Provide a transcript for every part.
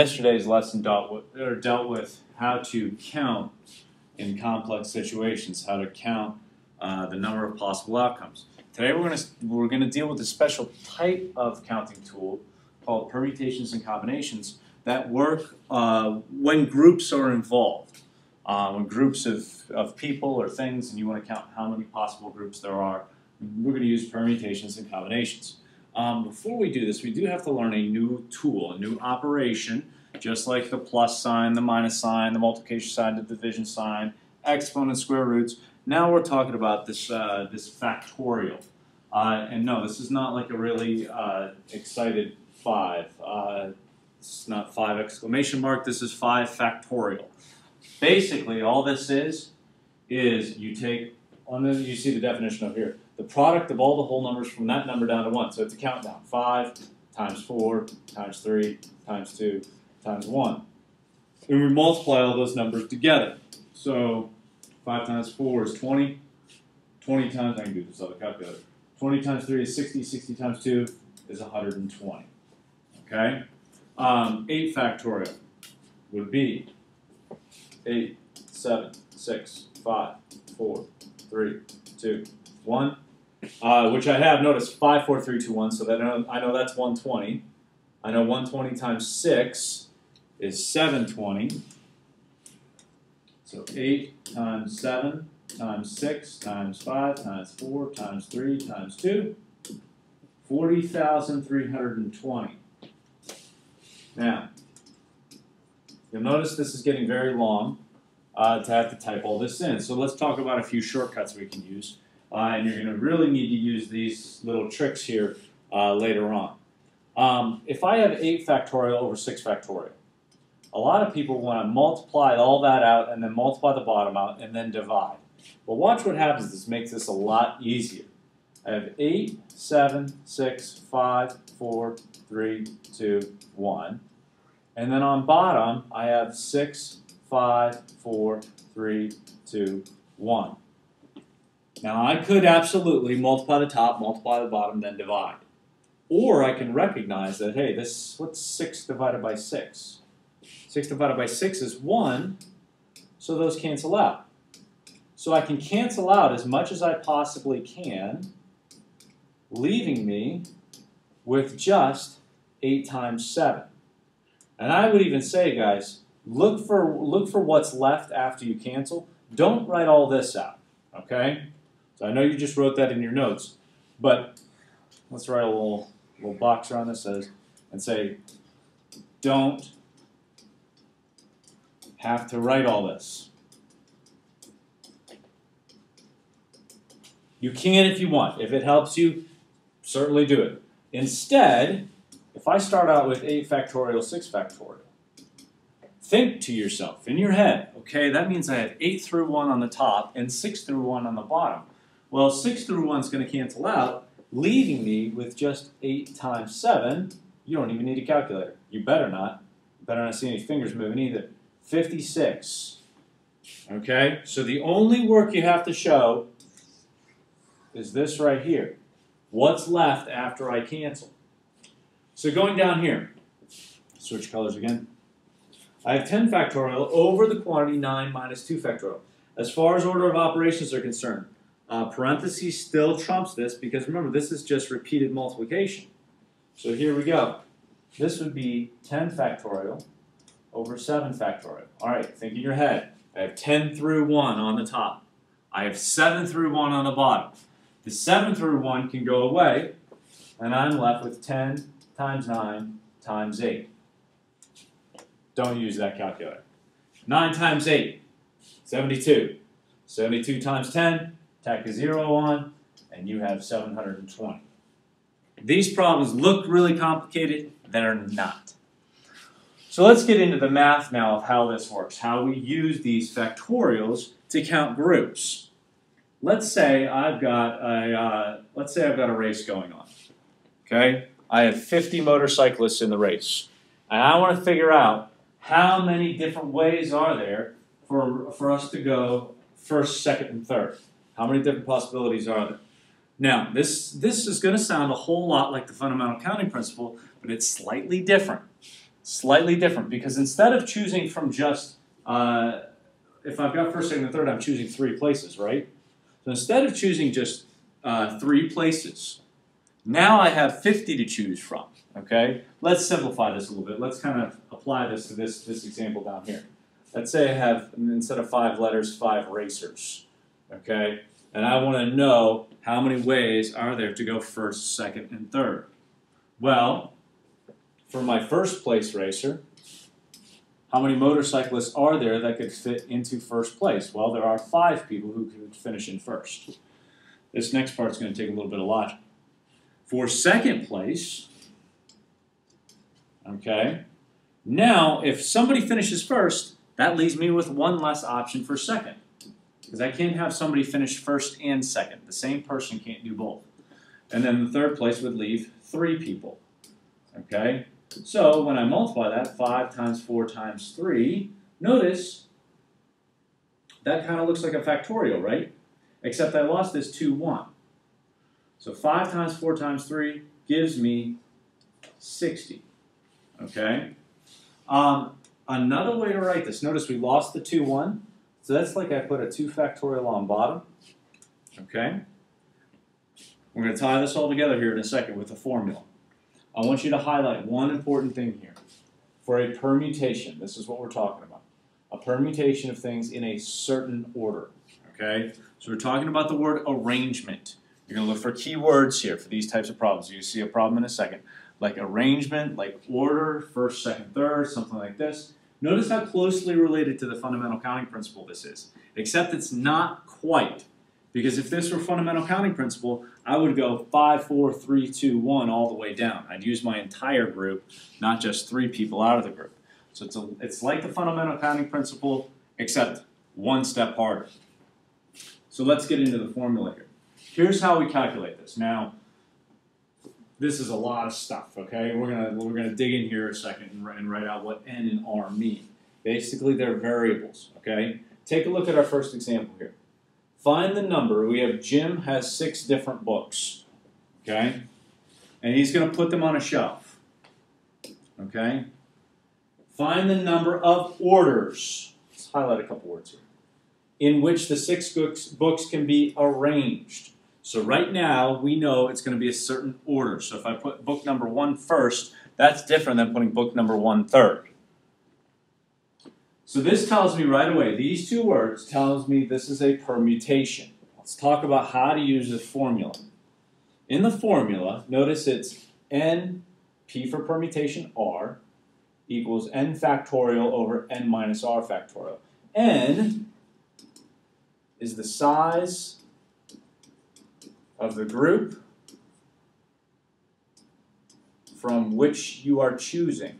Yesterday's lesson dealt with, dealt with how to count in complex situations, how to count uh, the number of possible outcomes. Today we're going to we're going to deal with a special type of counting tool called permutations and combinations that work uh, when groups are involved. Uh, when groups of, of people or things and you want to count how many possible groups there are, we're going to use permutations and combinations. Um, before we do this, we do have to learn a new tool, a new operation, just like the plus sign, the minus sign, the multiplication sign, the division sign, exponent, square roots. Now we're talking about this, uh, this factorial. Uh, and no, this is not like a really uh, excited five. Uh, it's not five exclamation mark, this is five factorial. Basically, all this is, is you take, on the, you see the definition up here, the product of all the whole numbers from that number down to 1. So it's a countdown. 5 times 4 times 3 times 2 times 1. And we multiply all those numbers together. So 5 times 4 is 20. 20 times, I can do this on the calculator. 20 times 3 is 60. 60 times 2 is 120. Okay? Um, 8 factorial would be 8, 7, 6, 5, 4, 3, 2, 1 uh, which I have noticed 5, 4, 3, 2, 1, so that I know, I know that's 120. I know 120 times 6 is 720. So 8 times 7 times 6 times 5 times 4 times 3 times 2, 40,320. Now, you'll notice this is getting very long uh, to have to type all this in. So let's talk about a few shortcuts we can use uh, and you're going to really need to use these little tricks here uh, later on. Um, if I have 8 factorial over 6 factorial, a lot of people want to multiply all that out and then multiply the bottom out and then divide. Well, watch what happens. This makes this a lot easier. I have 8, 7, 6, 5, 4, 3, 2, 1. And then on bottom, I have 6, 5, 4, 3, 2, 1. Now I could absolutely multiply the top, multiply the bottom, then divide. Or I can recognize that, hey, this what's 6 divided by 6? 6 divided by 6 is 1, so those cancel out. So I can cancel out as much as I possibly can, leaving me with just 8 times 7. And I would even say, guys, look for, look for what's left after you cancel. Don't write all this out, okay? So I know you just wrote that in your notes, but let's write a little, little box around this says, and say, don't have to write all this. You can if you want. If it helps you, certainly do it. Instead, if I start out with 8 factorial, 6 factorial, think to yourself in your head, okay, that means I have 8 through 1 on the top and 6 through 1 on the bottom. Well, 6 through 1 is going to cancel out, leaving me with just 8 times 7. You don't even need a calculator. You better not. You better not see any fingers moving either. 56. Okay? So the only work you have to show is this right here. What's left after I cancel? So going down here, switch colors again. I have 10 factorial over the quantity 9 minus 2 factorial. As far as order of operations are concerned, uh, parentheses still trumps this because remember, this is just repeated multiplication. So here we go. This would be 10 factorial over 7 factorial. All right, think in your head. I have 10 through 1 on the top. I have 7 through 1 on the bottom. The 7 through 1 can go away, and I'm left with 10 times 9 times 8. Don't use that calculator. 9 times 8, 72. 72 times 10, tack a zero on, and you have 720. These problems look really complicated, they're not. So let's get into the math now of how this works, how we use these factorials to count groups. Let's say I've got a, uh, let's say I've got a race going on. Okay, I have 50 motorcyclists in the race, and I want to figure out how many different ways are there for, for us to go first, second, and third. How many different possibilities are there? Now, this, this is going to sound a whole lot like the fundamental counting principle, but it's slightly different. slightly different because instead of choosing from just, uh, if I've got first, second, and third, I'm choosing three places, right? So instead of choosing just uh, three places, now I have 50 to choose from, okay? Let's simplify this a little bit. Let's kind of apply this to this, this example down here. Let's say I have, instead of five letters, five racers, okay? And I want to know how many ways are there to go first, second, and third. Well, for my first place racer, how many motorcyclists are there that could fit into first place? Well, there are five people who could finish in first. This next part is going to take a little bit of logic. For second place, okay, now if somebody finishes first, that leaves me with one less option for second. Because I can't have somebody finish first and second. The same person can't do both. And then the third place would leave three people. Okay? So when I multiply that, 5 times 4 times 3, notice that kind of looks like a factorial, right? Except I lost this 2, 1. So 5 times 4 times 3 gives me 60. Okay? Um, Another way to write this, notice we lost the 2, 1. So that's like I put a 2 factorial on bottom. Okay? We're going to tie this all together here in a second with a formula. I want you to highlight one important thing here. For a permutation, this is what we're talking about. A permutation of things in a certain order. Okay? So we're talking about the word arrangement. You're going to look for keywords here for these types of problems. You see a problem in a second. Like arrangement, like order, first, second, third, something like this. Notice how closely related to the fundamental counting principle this is, except it's not quite. Because if this were fundamental counting principle, I would go 5, 4, 3, 2, 1 all the way down. I'd use my entire group, not just three people out of the group. So it's, a, it's like the fundamental counting principle, except one step harder. So let's get into the formula here. Here's how we calculate this. Now, this is a lot of stuff, okay? We're gonna we're gonna dig in here a second and, and write out what n and r mean. Basically, they're variables, okay? Take a look at our first example here. Find the number. We have Jim has six different books, okay? And he's gonna put them on a shelf, okay? Find the number of orders. Let's highlight a couple words here. In which the six books, books can be arranged. So right now, we know it's going to be a certain order. So if I put book number one first, that's different than putting book number one third. So this tells me right away, these two words tells me this is a permutation. Let's talk about how to use this formula. In the formula, notice it's n, p for permutation, r, equals n factorial over n minus r factorial. n is the size of the group from which you are choosing.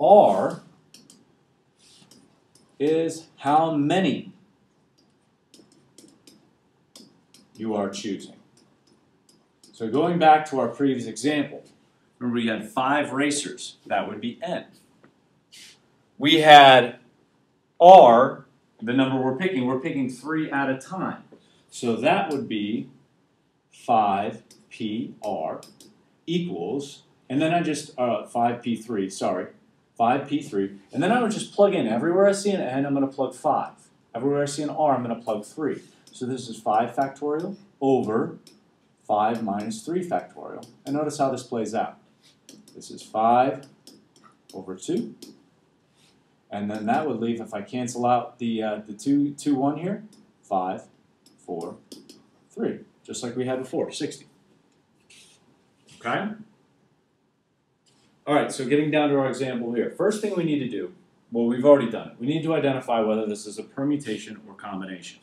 R is how many you are choosing. So going back to our previous example, remember we had five racers, that would be N. We had R, the number we're picking, we're picking three at a time. So that would be 5PR equals, and then I just, uh, 5P3, sorry, 5P3, and then I would just plug in, everywhere I see an N, I'm going to plug 5. Everywhere I see an R, I'm going to plug 3. So this is 5 factorial over 5 minus 3 factorial. And notice how this plays out. This is 5 over 2 and then that would leave, if I cancel out the, uh, the two, two, one here, five, four, three, just like we had before, 60. Okay? All right, so getting down to our example here. First thing we need to do, well, we've already done it. We need to identify whether this is a permutation or combination.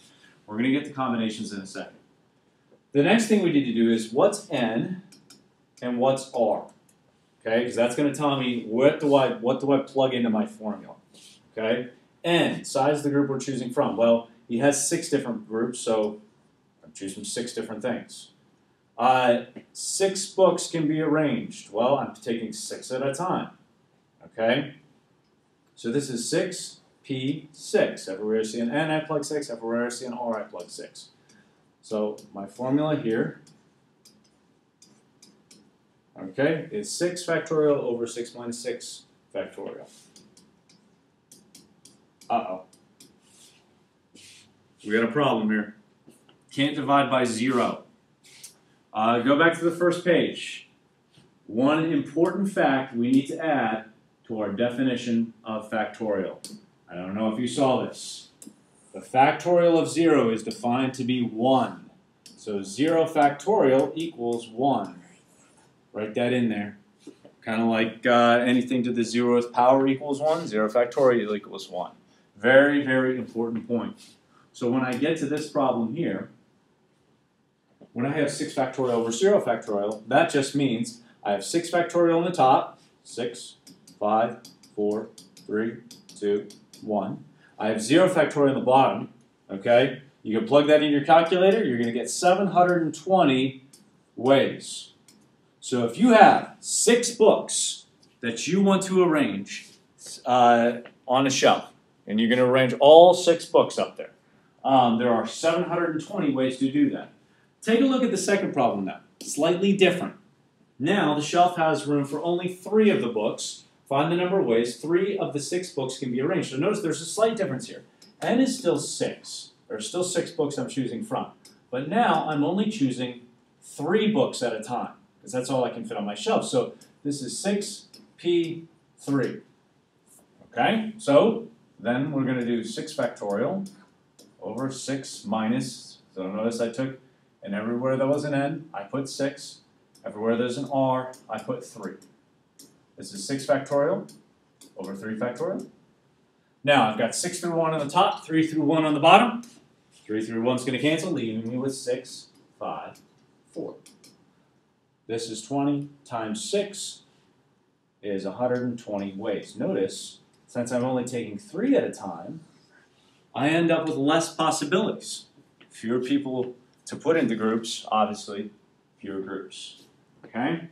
We're going to get the combinations in a second. The next thing we need to do is what's n and what's r? Okay, because that's going to tell me what do I what do I plug into my formula. Okay? N, size of the group we're choosing from. Well, he has six different groups, so I'm choosing six different things. Uh, six books can be arranged. Well, I'm taking six at a time. Okay? So this is 6, P, 6. Everywhere I see an N, I plug 6. Everywhere I see an R, I plug 6. So my formula here, okay, is 6 factorial over 6 minus 6 factorial. Uh-oh. We got a problem here. Can't divide by 0. Uh, go back to the first page. One important fact we need to add to our definition of factorial. I don't know if you saw this. The factorial of 0 is defined to be 1. So 0 factorial equals 1. Write that in there. Kind of like uh, anything to the 0th power equals 1, 0 factorial equals 1. Very, very important point. So when I get to this problem here, when I have 6 factorial over 0 factorial, that just means I have 6 factorial on the top, 6, 5, 4, 3, 2, 1. I have 0 factorial on the bottom, okay? You can plug that in your calculator, you're going to get 720 ways. So if you have six books that you want to arrange uh, on a shelf, and you're going to arrange all six books up there, um, there are 720 ways to do that. Take a look at the second problem now. Slightly different. Now the shelf has room for only three of the books. Find the number of ways three of the six books can be arranged. So notice there's a slight difference here. N is still six. There are still six books I'm choosing from. But now I'm only choosing three books at a time because that's all I can fit on my shelf. So this is 6p3. Okay, so then we're going to do 6 factorial over 6 minus, so notice I took, and everywhere there was an n, I put 6. Everywhere there's an r, I put 3. This is 6 factorial over 3 factorial. Now I've got 6 through 1 on the top, 3 through 1 on the bottom. 3 through 1 is going to cancel, leaving me with 6, 5, 4. This is 20 times 6 is 120 ways. Notice, since I'm only taking 3 at a time, I end up with less possibilities. Fewer people to put into groups, obviously, fewer groups. Okay?